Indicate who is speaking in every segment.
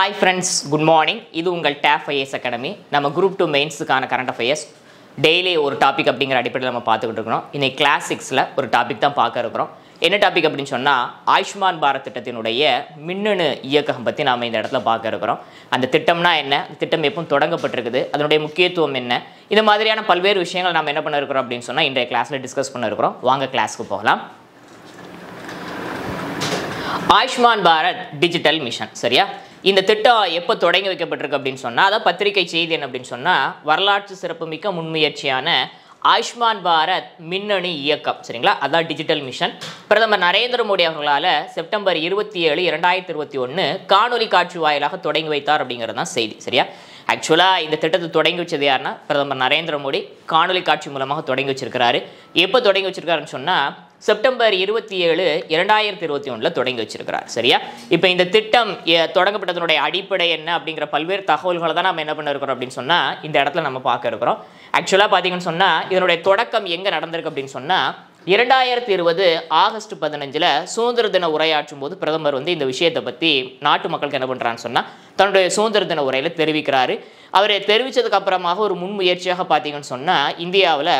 Speaker 1: Hi friends good morning இது உங்கள் டேஃப் ஐஎஸ் அகாடமி நம்ம குரூப் டூ மெயின்ஸுக்கான கரண்ட் அஃபேர்ஸ் டெய்லி ஒரு டாபிக் அப்படிங்கிற அடிப்படையில் நம்ம பார்த்துக்கிட்டு இருக்கிறோம். இன்னைக்கு கிளாசிக்ஸில் ஒரு டாபிக் தான் பார்க்க இருக்கிறோம். என்ன டாபிக் அப்படின்னு சொன்னால் ஆயுஷ்மான் பாரத் திட்டத்தினுடைய மின்னணு இயக்கம் பற்றி நாம் இந்த இடத்துல பார்க்க இருக்கிறோம். அந்த திட்டம்னா என்ன? திட்டம் எப்பவும் தொடங்கப்பட்டிருக்குது. அதனுடைய முக்கியத்துவம் என்ன? இந்த மாதிரியான பல்வேறு விஷயங்கள் நம்ம என்ன பண்ண இருக்கிறோம் அப்படின்னு சொன்னால் இன்றைய கிளாஸில் டிஸ்கஸ் பண்ண இருக்கிறோம் வாங்க கிளாஸ்க்கு போகலாம். ஆயுஷ்மான் பாரத் டிஜிட்டல் மிஷன் சரியா? இந்த திட்டம் எப்போ தொடங்கி வைக்கப்பட்டிருக்கு அப்படின்னு சொன்னால் அதான் பத்திரிகை செய்தி என்ன அப்படின்னு சொன்னால் வரலாற்று சிறப்புமிக்க முன்முயற்சியான ஆயுஷ்மான் பாரத் மின்னணு இயக்கம் சரிங்களா? அதான் டிஜிட்டல் மிஷன் பிரதமர் நரேந்திர மோடி அவர்களால் செப்டம்பர் இருபத்தி ஏழு இரண்டாயிரத்தி இருபத்தி ஒன்று காணொலி காட்சி வாயிலாக தொடங்கி வைத்தார் அப்படிங்கிறது தான் செய்தி சரியா? ஆக்சுவலாக இந்த திட்டத்தை தொடங்கி வச்சது யாருன்னா பிரதமர் நரேந்திர மோடி. காணொலி காட்சி மூலமாக தொடங்கி வச்சிருக்கிறாரு. எப்போ தொடங்கி வச்சிருக்காருன்னு சொன்னால் செப்டம்பர் இருபத்தி ஏழு இரண்டாயிரத்தி இருபத்தி ஒன்றில் தொடங்கி வச்சிருக்கிறார். சரியா? இப்போ இந்த திட்டம் தொடங்கப்பட்டதனுடைய அடிப்படை என்ன அப்படிங்கிற பல்வேறு தகவல்களை தான் நம்ம என்ன பண்ண இருக்கிறோம் அப்படின்னு சொன்னால் இந்த இடத்துல நம்ம பார்க்க இருக்கிறோம். ஆக்சுவலாக பார்த்தீங்கன்னு சொன்னால் இதனுடைய தொடக்கம் எங்கே நடந்திருக்கு அப்படின்னு சொன்னால் இரண்டாயிரத்தி இருபது ஆகஸ்ட் பதினஞ்சில் சுதந்திர தின உரையாற்றும் போது பிரதமர் வந்து இந்த விஷயத்தை பற்றி நாட்டு மக்களுக்கு என்ன பண்ணுறான்னு சொன்னால் தன்னுடைய சுதந்திர தின உரையில் தெரிவிக்கிறாரு. அவர் தெரிவித்ததுக்கு அப்புறமாக ஒரு முன்முயற்சியாக பார்த்தீங்கன்னு சொன்னால் இந்தியாவில்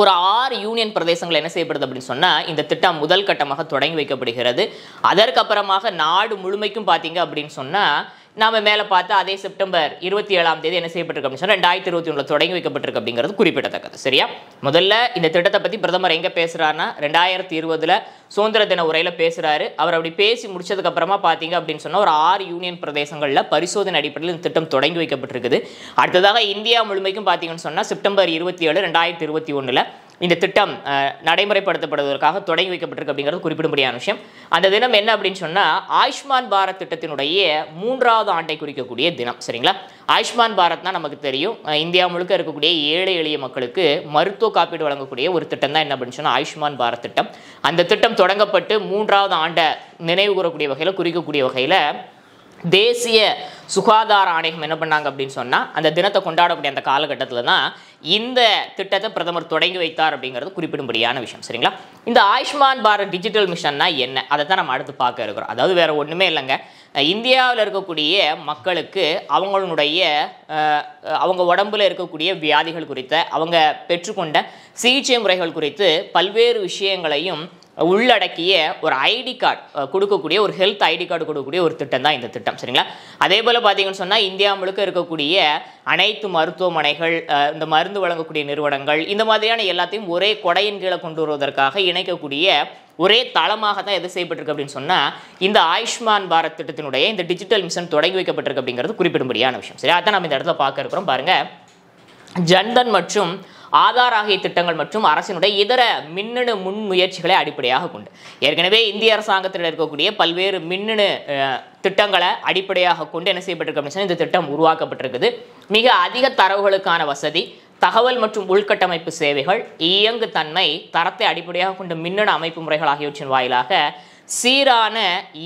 Speaker 1: ஒரு ஆறு யூனியன் பிரதேசங்கள் என்ன செய்யப்படுது அப்படின்னு சொன்னால் இந்த திட்டம் முதல் கட்டமாக தொடங்கி வைக்கப்படுகிறது. அதற்கப்புறமாக நாடு முழுமைக்கும் பார்த்தீங்க அப்படின்னு சொன்னால் நாம மேலே பார்த்து அதே செப்டம்பர் இருபத்தி ஏழாம் தேதி என்ன செய்யப்பட்டிருக்கு அப்படின்னு சொன்னால் ரெண்டாயிரத்தி இருபத்தி ஒன்றில் தொடங்கி வைக்கப்பட்டிருக்கு அப்படிங்கிறது குறிப்பிடத்தக்கது. சரியா? முதல்ல இந்த திட்டத்தை பற்றி பிரதமர் எங்கே பேசுகிறாருன்னா ரெண்டாயிரத்தி இருபதுல சுதந்திர தின உரையில் பேசுகிறாரு அவர் அப்படி பேசி முடிச்சதுக்கு அப்புறமா பார்த்தீங்க அப்படின்னு சொன்னால் ஒரு ஆறு யூனியன் பிரதேசங்களில் பரிசோதனை அடிப்படையில் இந்த திட்டம் தொடங்கி வைக்கப்பட்டிருக்குது. அடுத்ததாக இந்தியா முழுமைக்கும் பார்த்தீங்கன்னு சொன்னால் செப்டம்பர் இருபத்தி ஏழு ரெண்டாயிரத்தி இருபத்தி ஒன்றில் இந்த திட்டம் நடைமுறைப்படுத்தப்படுவதற்காக தொடங்கி வைக்கப்பட்டிருக்கு அப்படிங்கிறது குறிப்பிடும்படியான விஷயம். அந்த தினம் என்ன அப்படின்னு சொன்னால் ஆயுஷ்மான் பாரத் திட்டத்தினுடைய மூன்றாவது ஆண்டை குறிக்கக்கூடிய தினம் சரிங்களா? ஆயுஷ்மான் பாரத்னா நமக்கு தெரியும். இந்தியா முழுக்க இருக்கக்கூடிய ஏழை எளிய மக்களுக்கு மருத்துவ காப்பீடு வழங்கக்கூடிய ஒரு திட்டம் தான் என்ன அப்படின்னு சொன்னால் ஆயுஷ்மான் பாரத் திட்டம். அந்த திட்டம் தொடங்கப்பட்டு மூன்றாவது ஆண்டை நினைவு கூறக்கூடிய வகையில் குறிக்கக்கூடிய வகையில் தேசிய சுகாதார ஆணையம் என்ன பண்ணாங்க அப்படின்னு சொன்னால் அந்த தினத்தை கொண்டாடக்கூடிய அந்த காலகட்டத்தில் தான் இந்த திட்டத்தை பிரதமர் தொடங்கி வைத்தார் அப்படிங்கிறது குறிப்பிடும்படியான விஷயம். சரிங்களா? இந்த ஆயுஷ்மான் பாரத் டிஜிட்டல் மிஷன்னா என்ன? அதை தான் நம்ம அடுத்து பார்க்க இருக்கிறோம். அதாவது வேற ஒன்றுமே இல்லைங்க. இந்தியாவில் இருக்கக்கூடிய மக்களுக்கு அவங்களுடைய அவங்க உடம்புல இருக்கக்கூடிய வியாதிகள் குறித்த அவங்க பெற்றுக்கொண்ட சிகிச்சை முறைகள் குறித்து பல்வேறு விஷயங்களையும் உள்ளடக்கிய ஒரு ஐடி கார்டு கொடுக்கக்கூடிய ஒரு ஹெல்த் ஐடி கார்டு கொடுக்கக்கூடிய ஒரு திட்டம் தான் இந்த திட்டம் சரிங்களா? அதே போல் பார்த்தீங்கன்னு சொன்னால் இந்தியா முழுக்க இருக்கக்கூடிய அனைத்து மருத்துவமனைகள் இந்த மருந்து வழங்கக்கூடிய நிறுவனங்கள் இந்த மாதிரியான எல்லாத்தையும் ஒரே கொடையின் கீழே கொண்டு வருவதற்காக இணைக்கக்கூடிய ஒரே தளமாக தான் எது செய்யப்பட்டிருக்கு அப்படின்னு சொன்னால் இந்த ஆயுஷ்மான் பாரத் திட்டத்தினுடைய இந்த டிஜிட்டல் மிஷன் தொடங்கி வைக்கப்பட்டிருக்கு அப்படிங்கிறது குறிப்பிடும்படியான விஷயம் சரி அதான் நம்ம இந்த இடத்துல பார்க்க இருக்கிறோம். பாருங்கள் ஜன்தன் மற்றும் ஆதார் ஆகிய திட்டங்கள் மற்றும் அரசினுடைய இதர மின்னணு முன்முயற்சிகளை அடிப்படையாக கொண்டு. ஏற்கனவே இந்திய அரசாங்கத்தில் இருக்கக்கூடிய பல்வேறு மின்னணு திட்டங்களை அடிப்படையாக கொண்டு என்ன செய்யப்பட்டிருக்கு அப்படின்னு இந்த திட்டம் உருவாக்கப்பட்டிருக்குது. மிக அதிக தரவுகளுக்கான வசதி தகவல் மற்றும் உள்கட்டமைப்பு சேவைகள் இயங்கு தன்மை தரத்தை அடிப்படையாக கொண்ட மின்னணு அமைப்பு முறைகள் ஆகியவற்றின் வாயிலாக சீரான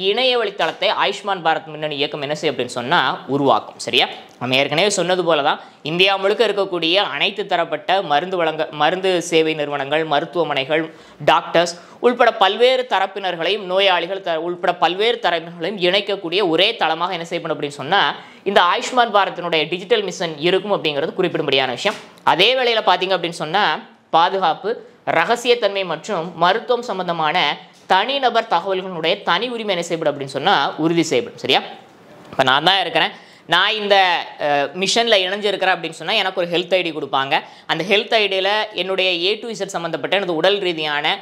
Speaker 1: இணைய வழித்தளத்தை ஆயுஷ்மான் பாரத் மின்னணு இயக்கம் என்ன செய்யும் அப்படின்னு சொன்னால் உருவாக்கும் சரியா? நம்ம ஏற்கனவே சொன்னது போல தான் இந்தியா முழுக்க இருக்கக்கூடிய அனைத்து தரப்பட்ட மருந்து வழங்க மருந்து சேவை நிறுவனங்கள் மருத்துவமனைகள் டாக்டர்ஸ் உள்பட பல்வேறு தரப்பினர்களையும் நோயாளிகள் த உள்பட பல்வேறு தரப்பினர்களையும் இணைக்கக்கூடிய ஒரே தளமாக என்ன செய்யப்படும் அப்படின்னு சொன்னால் இந்த ஆயுஷ்மான் பாரத்தினுடைய டிஜிட்டல் மிஷன் இருக்கும் அப்படிங்கிறது குறிப்பிடும்படியான விஷயம். அதே வேளையில் பார்த்தீங்க அப்படின்னு சொன்னால் பாதுகாப்பு ரகசியத்தன்மை மற்றும் மருத்துவம் சம்பந்தமான தனிநபர் தகவல்களுடைய தனி உரிமை என்ன செய்யப்படும் அப்படின்னு சொன்னால் உறுதி செய்யப்படும் சரியா? இப்போ நான் தான் இருக்கிறேன். நான் இந்த மிஷனில் இணைஞ்சிருக்கிறேன் அப்படின்னு சொன்னால் எனக்கு ஒரு ஹெல்த் ஐடி கொடுப்பாங்க. அந்த ஹெல்த் ஐடியில் என்னுடைய ஏ டு இசட் சம்மந்தப்பட்ட எனது உடல் ரீதியான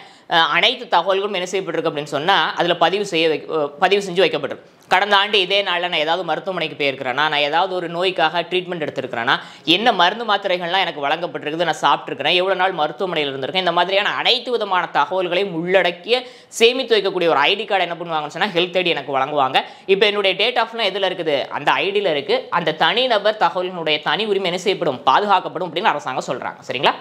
Speaker 1: அனைத்து தகவல்களும் என்ன செய்யப்பட்டிருக்கு அப்படின்னு சொன்னால் அதில் பதிவு செய்ய பதிவு செஞ்சு வைக்கப்பட்டிருக்கு. கடந்த ஆண்டு இதே நாளில் நான் ஏதாவது மருத்துவமனைக்கு போயிருக்கிறேன்னா நான் ஏதாவது ஒரு நோய்க்காக ட்ரீட்மெண்ட் எடுத்திருக்கிறேன்னா என்ன மருந்து மாத்திரைகள்லாம் எனக்கு வழங்கப்பட்டிருக்குது நான் சாப்பிட்ருக்கிறேன் எவ்வளோ நாள் மருத்துவமனையில் இருந்திருக்கேன் இந்த மாதிரியான அனைத்து விதமான தகவல்களையும் உள்ளடக்கிய சேமித்து வைக்கக்கூடிய ஒரு ஐடி கார்டு என்ன பண்ணுவாங்கன்னு சொன்னால் ஹெல்த் ஐடி எனக்கு வழங்குவாங்க. இப்போ என்னுடைய டேட் ஆஃப்லாம் எதில் இருக்குது? அந்த ஐடியில் இருக்குது அந்த தனிநபர் தகவலினுடைய தனி உரிமை என்ன செய்யப்படும்? பாதுகாக்கப்படும் அப்படின்னு அரசாங்கம் சொல்கிறாங்க சரிங்களா?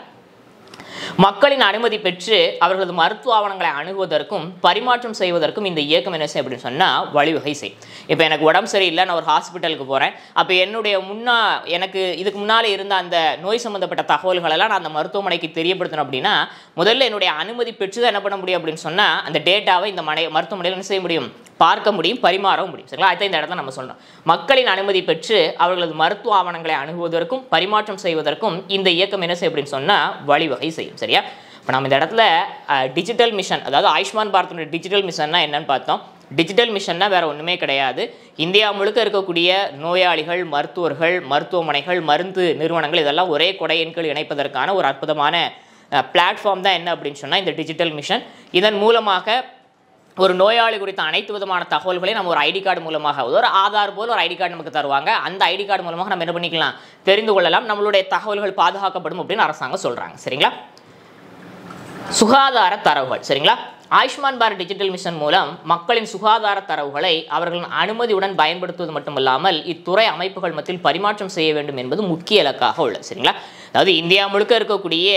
Speaker 1: மக்களின் அனுமதி பெற்று அவர்களது மருத்துவ ஆவணங்களை அணுகுவதற்கும் பரிமாற்றம் செய்வதற்கும் இந்த இயக்கம் என்ன செய்யும் அப்படின்னு சொன்னால் வழிவகை செய். இப்போ எனக்கு உடம்பு சரியில்லை நான் ஒரு ஹாஸ்பிட்டலுக்கு போகிறேன் அப்போ என்னுடைய முன்னா எனக்கு இதுக்கு முன்னாலே இருந்த அந்த நோய் சம்மந்தப்பட்ட தகவல்களெல்லாம் நான் அந்த மருத்துவமனைக்கு தெரியப்படுத்தணும் அப்படின்னா முதல்ல என்னுடைய அனுமதி பெற்று தான் என்ன பண்ண முடியும் அப்படின்னு சொன்னால் அந்த டேட்டாவை இந்த மனை மருத்துவமனையில் என்ன செய்ய முடியும்? பார்க்க முடியும் பரிமாறவும் முடியும். சரிங்களா? அடுத்த இந்த இடத்துல நம்ம சொல்றோம் மக்களின் அனுமதி பெற்று அவர்களது மருத்துவ ஆவணங்களை அணுகுவதற்கும் பரிமாற்றம் செய்வதற்கும் இந்த இயக்கம் என்ன செய்யும் அப்படின்னு சொன்னா வழிவகை செய்யும். சரியா? இப்போ நம்ம இந்த இடத்துல டிஜிட்டல் மிஷன் அதாவது ஆயுஷ்மான் பாரத்தினுடைய டிஜிட்டல் மிஷன்னா என்னன்னு பார்த்தோம். டிஜிட்டல் மிஷன்னா வேற ஒன்றுமே கிடையாது. இந்தியா முழுக்க இருக்கக்கூடிய நோயாளிகள் மருத்துவர்கள் மருத்துவமனைகள் மருந்து நிறுவனங்கள் இதெல்லாம் ஒரே கொடையின் கீழ் இணைப்பதற்கான ஒரு அற்புதமான பிளாட்ஃபார்ம் தான் என்ன அப்படின்னு சொன்னால் இந்த டிஜிட்டல் மிஷன் இதன் மூலமாக ஒரு நோயாளி குறித்த அனைத்து விதமான தகவல்களையும் நம்ம ஒரு ஐடி கார்டு மூலமாக ஒரு ஆதார் போல் ஒரு ஐடி கார்டு நமக்கு தருவாங்க. அந்த ஐடி கார்டு மூலமாக நம்ம என்ன பண்ணிக்கலாம்? தெரிந்து கொள்ளலாம். நம்மளுடைய தகவல்கள் பாதுகாக்கப்படும் அப்படின்னு அரசாங்கம் சொல்றாங்க. சரிங்களா? சுகாதார தரவுகள். சரிங்களா? ஆயுஷ்மான் பாரத் டிஜிட்டல் மிஷன் மூலம் மக்களின் சுகாதார தரவுகளை அவர்களின் அனுமதியுடன் பயன்படுத்துவது மட்டுமல்லாமல் இத்துறை அமைப்புகள் மத்தியில் பரிமாற்றம் செய்ய வேண்டும் என்பது முக்கிய இலக்காக உள்ளது. சரிங்களா? அதாவது இந்தியா முழுக்க இருக்கக்கூடிய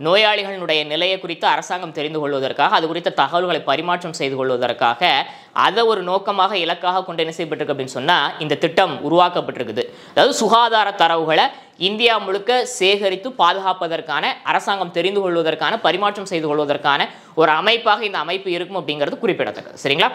Speaker 1: நோயாளிகளுடைய நிலையை குறித்து அரசாங்கம் தெரிந்து கொள்வதற்காக அது குறித்த தகவல்களை பரிமாற்றம் செய்து கொள்வதற்காக அதை ஒரு நோக்கமாக இலக்காக கொண்டு என்ன செய்யப்பட்டிருக்கு அப்படின்னு சொன்னால் இந்த திட்டம் உருவாக்கப்பட்டிருக்குது. அதாவது சுகாதார தரவுகளை இந்தியா முழுக்க சேகரித்து பாதுகாப்பதற்கான அரசாங்கம் தெரிந்து கொள்வதற்கான பரிமாற்றம் செய்து கொள்வதற்கான ஒரு அமைப்பாக இந்த அமைப்பு இருக்கும் அப்படிங்கிறது குறிப்பிடத்தக்கது. சரிங்களா?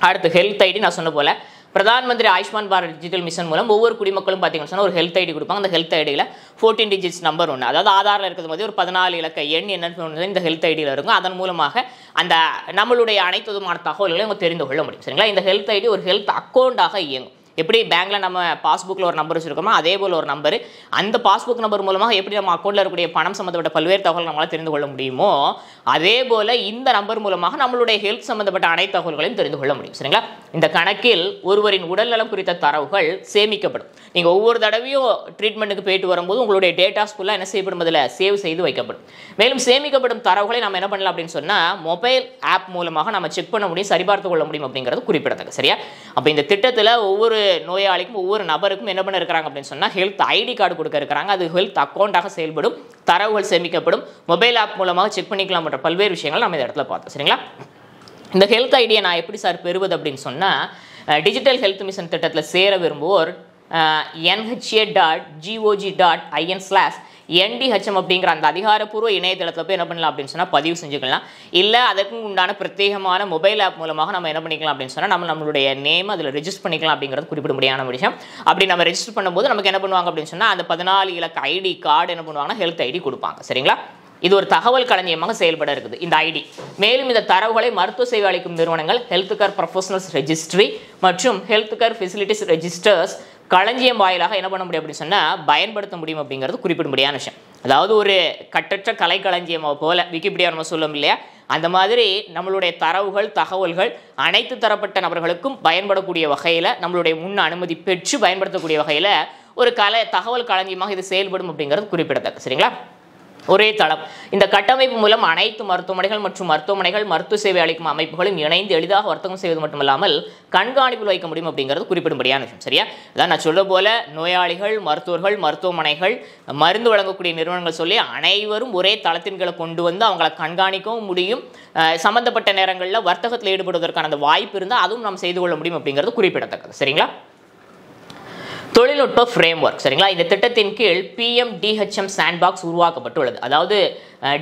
Speaker 1: அடுத்து ஹெல்த் ஐடி நான் சொன்ன போல பிரதான் மந்திரி ஆயுஷ்மான் பாரத் டிஜிட்டல் மிஷன் மூலம் ஒவ்வொரு குடிமக்களும் பார்த்தீங்கன்னு சொன்னால் ஒரு ஹெல்த் ஐடி கொடுப்பாங்க. அந்த ஹெல்த் ஐடியில் ஃபோர்டீன் டிஜிட்ஸ் நம்பர் ஒன்று அதாவது ஆதாரில் இருக்கிறது மாதிரி ஒரு பதினாலு இலக்க எண் என்னன்னு இந்த ஹெல்த் ஐடியில் இருக்கும். அதன் மூலமாக அந்த நம்மளுடைய அனைத்து விதமான தகவல்களையும் தெரிந்து கொள்ள முடியும். சரிங்களா? இந்த ஹெல்த் ஐடி ஒரு ஹெல்த் அக்கௌண்ட்டாக இயங்கும். எப்படி பேங்க்ல நம்ம பாஸ்புக்கில் ஒரு நம்பர் வச்சிருக்கோமோ அதே போல் ஒரு நம்பர் அந்த பாஸ்புக் நம்பர் மூலமாக எப்படி நம்ம அக்கௌண்ட்டில் இருக்கக்கூடிய பணம் சம்மந்தப்பட்ட பல்வேறு தகவல் நம்மளால் தெரிந்து கொள்ள முடியுமோ அதே போல் இந்த நம்பர் மூலமாக நம்மளுடைய ஹெல்த் சம்மந்தப்பட்ட அனைத்து தகவல்களையும் தெரிந்து கொள்ள முடியும். சரிங்களா? இந்த கணக்கில் ஒருவரின் உடல்நலம் குறித்த தரவுகள் சேமிக்கப்படும். நீங்கள் ஒவ்வொரு தடவையும் ட்ரீட்மெண்ட்டுக்கு போயிட்டு வரும்போது உங்களுடைய டேட்டாஸ் ஃபுல்லாக என்ன செய்யப்படும்? அதில் சேவ் செய்து வைக்கப்படும். மேலும் சேமிக்கப்படும் தரவுகளை நம்ம என்ன பண்ணலாம் அப்படின்னு சொன்னால் மொபைல் ஆப் மூலமாக நம்ம செக் பண்ண முடியும் சரிபார்த்து கொள்ள முடியும் அப்படிங்கிறது குறிப்பிடத்தக்க. சரியா? அப்போ இந்த திட்டத்தில் ஒவ்வொரு நோயாளிக்கும் ஒவ்வொரு நபருக்கும் என்ன பண்ண இருக்கிறாங்க அப்படின்னு சொன்னால் ஹெல்த் ஐடி கார்டு கொடுக்க இருக்கிறாங்க அது ஹெல்த் அக்கௌண்ட்டாக செயல்படும் தரவுகள் சேமிக்கப்படும். மொபைல் ஆப் மூலமாக செக் பண்ணிக்கலாம் போன்ற பல்வேறு விஷயங்கள் நம்ம இந்த இடத்துல பார்த்தோம். சரிங்களா? இந்த ஹெல்த் ஐடியை நான் எப்படி சார் பெறுவது அப்படின்னு சொன்னால் டிஜிட்டல் ஹெல்த் மிஷன் திட்டத்தில் சேர விரும்புவோர் NHA dot GOG dot IN slash NDHM அப்படிங்கிற அந்த அதிகாரப்பூர்வ இணையதளத்தில் போய் என்ன பண்ணலாம் அப்படின்னு சொன்னால் பதிவு செஞ்சுக்கலாம். இல்லை அதற்கு உண்டான பிரத்யேகமான மொபைல் ஆப் மூலமாக நம்ம என்ன பண்ணிக்கலாம் அப்படின்னு சொன்னால் நம்ம நம்மளுடைய நேம் அதில் ரெஜிஸ்டர் பண்ணிக்கலாம் அப்படிங்கிறது குறிப்பிட முடியாத விஷயம். அப்படி நம்ம ரெஜிஸ்டர் பண்ணும்போது நமக்கு என்ன பண்ணுவாங்க அப்படின்னு சொன்னால் அந்த பதினாலு இலக்க ஐடி கார்டு என்ன பண்ணுவாங்கன்னா ஹெல்த் ஐடி கொடுப்பாங்க. சரிங்களா? இது ஒரு தகவல் களஞ்சியமாக செயல்பட இருக்குது இந்த ஐடி மேலும் இந்த தரவுகளை மருத்துவ சேவை அளிக்கும் நிறுவனங்கள் ஹெல்த் கேர் ப்ரொஃபஷனல்ஸ் ரெஜிஸ்ட்ரி மற்றும் ஹெல்த் கேர் ஃபெசிலிட்டிஸ் ரெஜிஸ்டர்ஸ் களஞ்சியம் வாயிலாக என்ன பண்ண முடியும் அப்படின்னு சொன்னால் பயன்படுத்த முடியும் அப்படிங்கிறது குறிப்பிடும்படியான விஷயம். அதாவது ஒரு கட்டற்ற கலை களஞ்சியம் போல விக்கிபீடியா நம்ம சொல்லும் இல்லையா? அந்த மாதிரி நம்மளுடைய தரவுகள் தகவல்கள் அனைத்து தரப்பட்ட நபர்களுக்கும் பயன்படக்கூடிய வகையில் நம்மளுடைய முன் அனுமதி பெற்று பயன்படுத்தக்கூடிய வகையில் ஒரு கலை தகவல் களஞ்சியமாக இது செயல்படும் அப்படிங்கிறது குறிப்பிடத்தக்க சரிங்களா? ஒரே தளம். இந்த கட்டமைப்பு மூலம் அனைத்து மருத்துவமனைகள் மற்றும் மருத்துவமனைகள் மருத்துவ சேவை அளிக்கும் அமைப்புகளும் இணைந்து எளிதாக வர்த்தகம் செய்வது மட்டுமல்லாமல் கண்காணிப்பில் வைக்க முடியும் அப்படிங்கிறது குறிப்பிடும்படியான விஷயம். சரியா? அதான் நான் சொல்ல போல நோயாளிகள் மருத்துவர்கள் மருத்துவமனைகள் மருந்து வழங்கக்கூடிய நிறுவனங்கள் சொல்லி அனைவரும் ஒரே தளத்தின் கீழே கொண்டு வந்து அவங்களை கண்காணிக்கவும் முடியும். சம்பந்தப்பட்ட நேரங்களில் வர்த்தகத்தில் ஈடுபடுவதற்கான அந்த வாய்ப்பு இருந்தால் அதுவும் நாம் செய்து கொள்ள முடியும் அப்படிங்கிறது குறிப்பிடத்தக்கது. சரிங்களா? தொழில்நுட்ப ஃப்ரேம் ஒர்க் சரிங்களா? இந்த திட்டத்தின் கீழ் பிஎம் டிஹெச்எம் சாண்ட்பாக்ஸ் உருவாக்கப்பட்டுள்ளது. அதாவது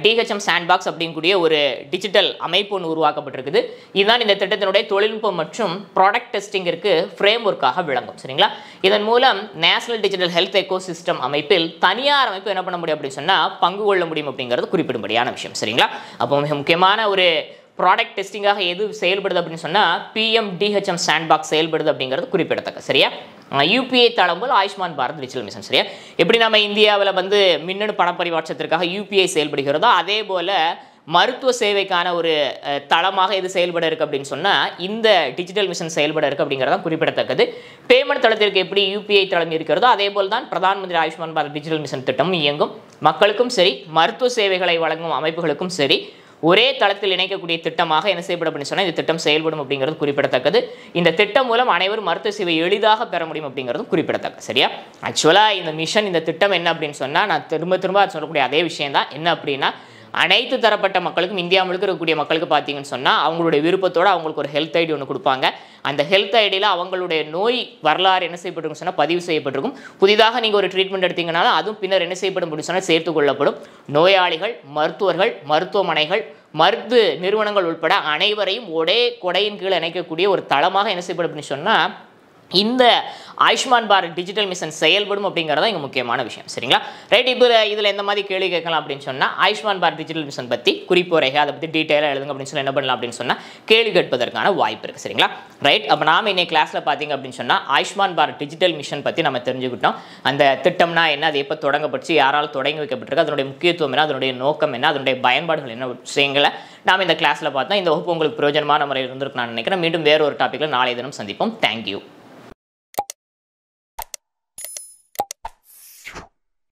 Speaker 1: டிஹெச்எம் சாண்ட்பாக்ஸ் அப்படிங்கக்கூடிய ஒரு டிஜிட்டல் அமைப்பு ஒன்று உருவாக்கப்பட்டிருக்குது. இதுதான் இந்த திட்டத்தினுடைய தொழில்நுட்பம் மற்றும் ப்ராடக்ட் டெஸ்டிங்கிற்கு ஃப்ரேம் ஒர்க்காக விளங்கும் சரிங்களா? இதன் மூலம் national digital health ecosystem அமைப்பில் தனியார் அமைப்பு என்ன பண்ண முடியும் அப்படின்னு சொன்னால் பங்கு கொள்ள முடியும் அப்படிங்கிறது குறிப்பிடும்படியான விஷயம் சரிங்களா? அப்போ மிக முக்கியமான ஒரு ப்ராடக்ட் டெஸ்டிங்காக எது செயல்படுது அப்படின்னு சொன்னால் பிஎம் டிஹெச்எம் சாண்ட்பாக்ஸ் செயல்படுது அப்படிங்கிறது குறிப்பிடத்தக்க சரியா? யூபிஐ தளம் போல் ஆயுஷ்மான் பாரத் டிஜிட்டல் மிஷன் சரியா? எப்படி நம்ம இந்தியாவில் வந்து மின்னணு பணப்பரிமாற்றத்திற்காக யூபிஐ செயல்படுகிறதோ அதே போல் மருத்துவ சேவைக்கான ஒரு தளமாக இது செயல்பட இருக்கு அப்படின்னு சொன்னால் இந்த டிஜிட்டல் மிஷன் செயல்பட இருக்குது அப்படிங்கிறதான் குறிப்பிடத்தக்கது. பேமெண்ட் தளத்திற்கு எப்படி யூபிஐ தளம் இருக்கிறதோ அதே போல் தான் பிரதான் மந்திரி ஆயுஷ்மான் பாரத் டிஜிட்டல் மிஷன் திட்டம் இயங்கும். மக்களுக்கும் சரி மருத்துவ சேவைகளை வழங்கும் அமைப்புகளுக்கும் சரி ஒரே தளத்தில் இணைக்கக்கூடிய திட்டமாக என்ன செய்யப்படும் அப்படின்னு சொன்னால் இந்த திட்டம் செயல்படும் அப்படிங்கிறது குறிப்பிடத்தக்கது. இந்த திட்டம் மூலம் அனைவரும் மருத்துவ சேவை எளிதாக பெற முடியும் அப்படிங்கிறதும் குறிப்பிடத்தக்கது. சரியா? ஆக்சுவலாக இந்த மிஷன் இந்த திட்டம் என்ன அப்படின்னு சொன்னால் நான் திரும்ப திரும்ப அது சொல்லக்கூடிய அதே விஷயம் தான் என்ன அப்படின்னா அனைத்து தரப்பட்ட மக்களுக்கும் இந்தியா முழுக்க இருக்கக்கூடிய மக்களுக்கு பார்த்தீங்கன்னு சொன்னால் அவங்களுடைய விருப்பத்தோடு அவங்களுக்கு ஒரு ஹெல்த் ஐடி ஒன்று கொடுப்பாங்க. அந்த ஹெல்த் ஐடியில் அவங்களுடைய நோய் வரலாறு என்ன செய்யப்பட்டிருக்கும் சொன்னால் பதிவு செய்யப்பட்டிருக்கும். புதிதாக நீங்கள் ஒரு ட்ரீட்மெண்ட் எடுத்தீங்கனாலும் அதுவும் பின்னர் என்ன செய்யப்படும் அப்படின்னு சொன்னால் சேர்த்து கொள்ளப்படும். நோயாளிகள் மருத்துவர்கள் மருத்துவமனைகள் மருத்து நிறுவனங்கள் உட்பட அனைவரையும் ஒரே கொடையின் கீழ் இணைக்கக்கூடிய ஒரு தளமாக என்ன செய்யப்படும் அப்படின்னு சொன்னால் இந்த ஆயுஷ்மான் பாரத் டிஜிட்டல் மிஷன் செயல்படும் அப்படிங்கிறதா இங்கே முக்கியமான விஷயம். சரிங்களா? ரைட் இப்போ இதில் எந்த மாதிரி கேள்வி கேட்கலாம் அப்படின்னு சொன்னால் ஆயுஷ்மான் பாரத் டிஜிட்டல் மிஷன் பற்றி குறிப்புரைகள் அதை பற்றி டீட்டெயிலாக எழுதுங்க அப்படின்னு சொல்லி என்ன பண்ணலாம் அப்படின்னு சொன்னால் கேள்வி கேட்பதற்கான வாய்ப்பு இருக்குது சரிங்களா? ரைட் அப்போ நாம் இன்னைக்கு கிளாஸில் பார்த்தீங்க அப்படின்னு சொன்னால் ஆயுஷ்மான் பாரத் டிஜிட்டல் மிஷன் பற்றி நம்ம தெரிஞ்சுக்கிட்டோம். அந்த திட்டம்னா என்ன அது எப்போ தொடங்கப்பட்டு யாரால் தொடங்கி வைக்கப்பட்டிருக்கு அதனுடைய முக்கியத்துவம் என்ன அதனுடைய நோக்கம் என்ன அதனுடைய பயன்பாடுகள் என்ன விஷயங்களை நாம் இந்த கிளாஸில் பார்த்தோம். இந்த வகுப்பு உங்களுக்கு பிரயோஜனமான முறையில் இருந்திருக்கு நான் நினைக்கிறேன். மீண்டும் வேறு ஒரு டாப்பிக்கில் நாளைய தினம் சந்திப்போம். தேங்க்யூ